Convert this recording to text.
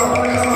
Deus.